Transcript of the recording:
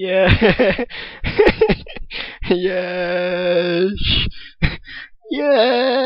Yeah. yes. yes.